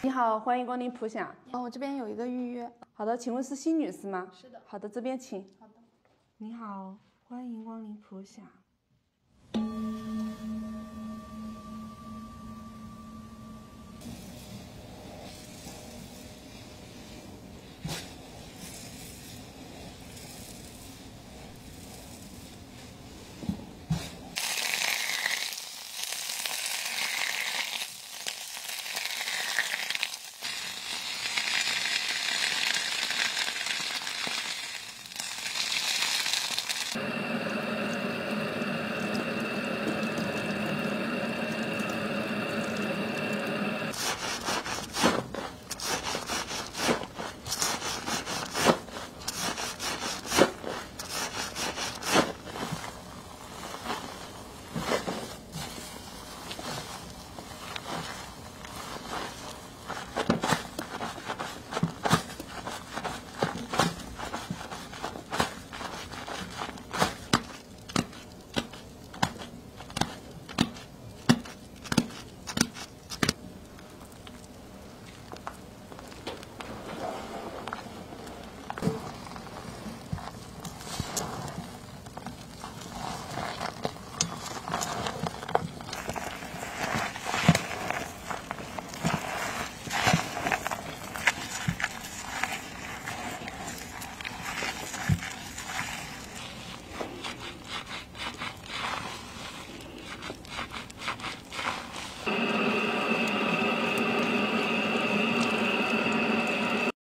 你好，欢迎光临普享。哦，我这边有一个预约。好的，请问是辛女士吗？是的。好的，这边请。好的。你好，欢迎光临普享。